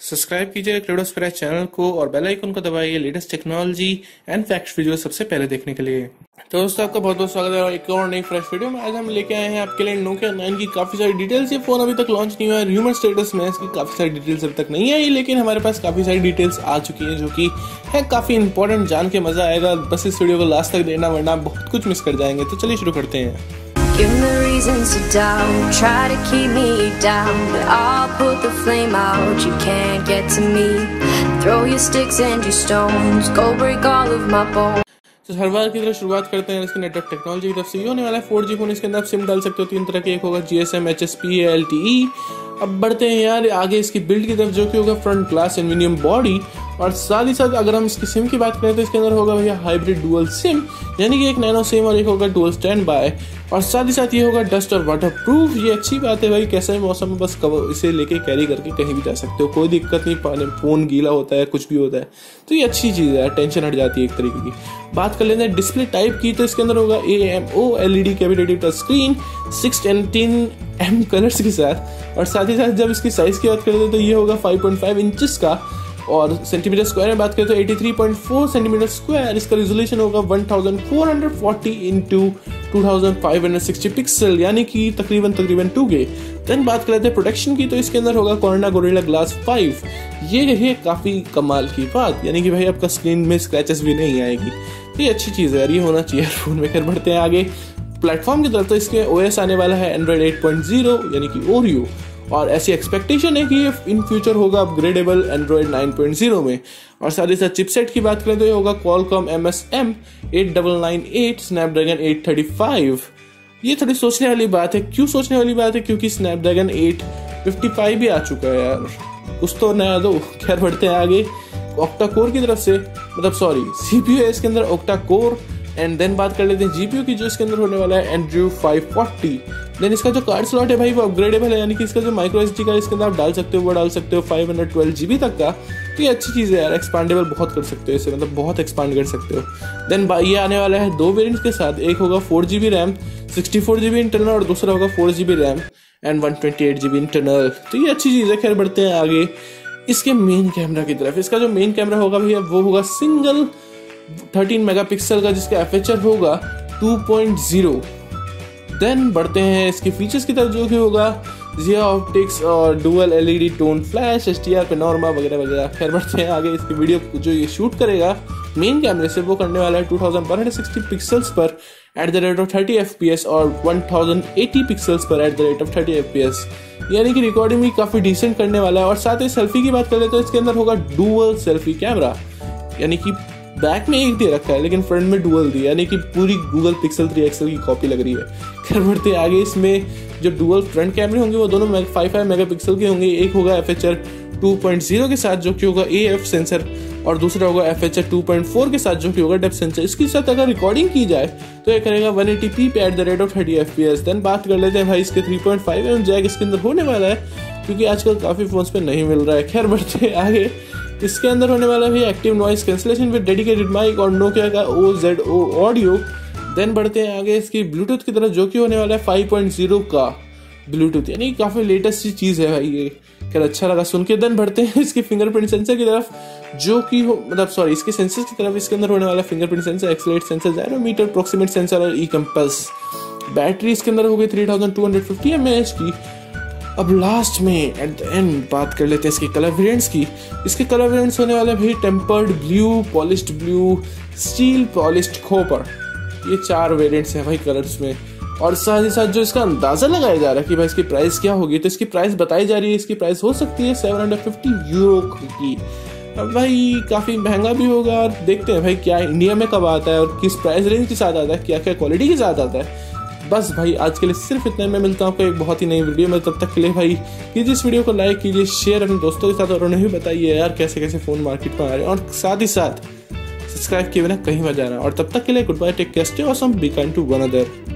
Subscribe कीजिए क्रेडोस्फेरा channel को और बेल आइकन को दबाइए latest technology and facts video सबसे पहले देखने के लिए। तो दोस्तों, आपका बहुत बहुत स्वागत है एक और नई फ्रेश वीडियो में। आज हम लेके आए हैं आपके लिए नोकिया नाइन की काफ़ी सारी डिटेल्स ये फ़ोन अभी तक लॉन्च नहीं हुआ है। ह्यूमन स्टेटस में इसकी काफ़ी सारी डिटेल्स अभी तक नहीं आई, लेकिन हमारे पास काफ़ी सारी डिटेल्स आ चुकी है, जो कि है काफ़ी इंपॉर्टेंट जान के मज़ा आएगा। बस इस वीडियो को लास्ट तक देना वरना बहुत कुछ मिस कर जाएँगे। तो चलिए शुरू करते हैं। Reasons to doubt, try to keep me down, but I'll put the flame out. You can't get to me. Throw your sticks and your stones, go break all of my bones. तो हर बार की तरह शुरुआत करते हैं इसके network technology की तरफ़ से। ये होने वाला है फोर जी फ़ोन इसके अंदर आप सिम डाल सकते हो। तीन तरह के एक होगा G S M H S P L T E अब बढ़ते हैं यार आगे इसकी बिल्ड की तरफ़ जो कि होगा फ्रंट ग्लास एल्यूमिनियम बॉडी और साथ ही साथ अगर हम इसकी सिम की बात करें तो इसके अंदर होगा भैया हाइब्रिड डुअल सिम यानी कि एक नैनो सिम और एक होगा डुअल स्टैंड बाय और साथ ही साथ ये होगा डस्ट और वाटर प्रूफ ये अच्छी बात है भाई, कैसा मौसम में बस कवर इसे लेके कैरी करके कहीं भी जा सकते हो, कोई दिक्कत नहीं, पानी फ़ोन गीला होता है, कुछ भी होता है। तो ये अच्छी चीज़ है टेंशन हट जाती है एक तरीके की। बात कर लेते हैं डिस्प्ले टाइप की तो इसके अंदर होगा A M O L E D capacitive touch screen sixteen M colours के साथ। और साथ ही साथ जब इसकी साइज़ की बात करते हैं तो ये होगा 5.5 इंचेस का। और सेंटीमीटर स्क्वायर में बात करें तो 83.4 सेंटीमीटर स्क्वायर इसका रिजोल्यूशन होगा 1440 इंटू 2560 पिक्सल यानी कि तकरीबन तकरीबन 2K देन बात कर लेते प्रोटेक्शन की तो इसके अंदर होगा कोरोना गोरिल्ला ग्लास 5 ये है काफ़ी कमाल की बात, यानी कि भाई आपका स्क्रीन में स्क्रैचेस भी नहीं आएगी। ये अच्छी चीज़ है यार, ये होना चाहिए फ़ोन में कर बढ़ते हैं आगे। प्लेटफॉर्म की तरफ़ तो इसके ओएस आने वाला है एंड्रॉइड 8.0 यानी कि ओरियो और ऐसी एक्सपेक्टेशन है कि ये इन फ्यूचर होगा अपग्रेडेबल एंड्रॉइड 9.0 में। और साथ ही साथ चिपसेट की बात करें तो ये होगा Qualcomm M S M eight double nine eight Snapdragon eight thirty five ये थोड़ी सोचने वाली बात है। क्यों सोचने वाली बात है? क्योंकि स्नैपड्रैगन एट फिफ्टी फाइव भी आ चुका है यार। कुछ तो नया दो खैर बढ़ते हैं आगे। ऑक्टा कोर की तरफ़ से मतलब सॉरी सीपीयू है इसके अंदर ऑक्टा कोर एंड देन बात कर लेते हैं जीपीयू की जो इसके अंदर होने वाला है एंड्रयू 540 देन इसका जो कार्ड स्लॉट है भाई, वो अपग्रेडेबल है, यानी कि इसका जो माइक्रो एस का इसके अंदर आप डाल सकते हो, वो डाल सकते हो फाइव हंड्रेड ट्वेल्व जीबी तक का। तो ये अच्छी चीज़ है यार एक्सपांडेबल बहुत कर सकते हो इसे मतलब बहुत एक्सपांड कर सकते हो। देन ये आने वाला है दो वेरियंट के साथ, एक होगा four G B RAM sixty four G B internal और दूसरा होगा four G B RAM and one twenty eight G B internal तो ये अच्छी चीज़ है, खैर बढ़ते हैं आगे। इसके मेन कैमरा की तरफ़, इसका जो मेन कैमरा होगा भैया, वो होगा सिंगल 13 मेगापिक्सल का जिसका एफएचआर होगा 2.0 देन बढ़ते हैं इसके फीचर्स की तरफ़, जो कि होगा जिया ऑप्टिक्स और dual LED tone flash H D R panorama वगैरह वगैरह। खैर, बढ़ते हैं आगे इसकी वीडियो जो ये शूट करेगा मेन कैमरे से वो करने वाला है 2160 पिक्सल्स पर at the rate of 30 F P S और 1080 पिक्सल्स पर at the rate of 30 F P S यानी कि रिकॉर्डिंग भी काफ़ी डिसेंट करने वाला है। और साथ ही सेल्फी की बात करें तो इसके अंदर होगा डुअल सेल्फी कैमरा यानी कि बैक में एक दे रखा है, लेकिन फ्रंट में डुअल दिया यानी कि पूरी गूगल पिक्सल थ्री एक्सएल की कॉपी लग रही है। खैर, बढ़ते आगे, इसमें जो डुअल फ्रंट कैमरे होंगे, वो दोनों फाइव फाइव मेगा पिक्सल के होंगे, एक होगा F H R two point zero के साथ, जो कि होगा ए एफ़ सेंसर और दूसरा होगा F H R two point four के साथ, जो कि होगा डेप सेंसर इसके साथ अगर रिकॉर्डिंग की जाए तो ये करेगा वन एटी पी पे at the rate of thirty F P S then बात कर लेते हैं भाई, इसके three point five M jack इसके अंदर होने वाला है, क्योंकि आजकल काफ़ी फोन्स पे नहीं मिल रहा है। खैर, बढ़ते आगे। इसके अंदर होने वाला भी active noise cancellation with dedicated mic और नोकिया का O Z O audio then बढ़ते हैं आगे इसकी ब्लूटूथ की तरफ़ जो कि होने वाला है 5.0 का ब्लूटूथ यानी काफ़ी लेटेस्ट सी चीज़ है भाई ये। खैर अच्छा लगा सुन के। देन बढ़ते हैं इसके फिंगरप्रिंट सेंसर की तरफ़, जो कि हो मतलब सॉरी इसके सेंसर की तरफ़ इसके अंदर होने वाला fingerprint sensor accelerometer sensor gyrometer proximity sensor और ई कंपल्स बैटरी इसके अंदर होगी three thousand two hundred fifty M H की अब लास्ट में एट द एंड बात कर लेते हैं इसके कलर वेरिएंट्स की। इसके कलर वेरिएंट्स होने वाले भाई tempered blue polished blue steel polished copper ये चार वेरिएंट्स हैं भाई कलर्स में। और साथ ही साथ जो इसका अंदाज़ा लगाया जा रहा है कि भाई इसकी प्राइस क्या होगी तो इसकी प्राइस बताई जा रही है, इसकी प्राइस हो सकती है सेवन हंड्रेड फिफ्टी यूरो की। अब भाई काफ़ी महँगा भी होगा और देखते हैं भाई क्या इंडिया में कब आता है और किस प्राइस रेंज के साथ आता है क्या क्या क्वालिटी के साथ आता है। बस भाई, आज के लिए सिर्फ़ इतने में मिलता हूँ आपको एक बहुत ही नई वीडियो में। तब तक के लिए भाई, कीजिए इस वीडियो को लाइक कीजिए शेयर अपने दोस्तों के साथ और उन्हें भी बताइए यार कैसे कैसे फ़ोन मार्केट में आ रहे हैं। और साथ ही साथ सब्सक्राइब किए बिना कहीं मत जाना। और तब तक के लिए good bye take care stay awesome be kind to one other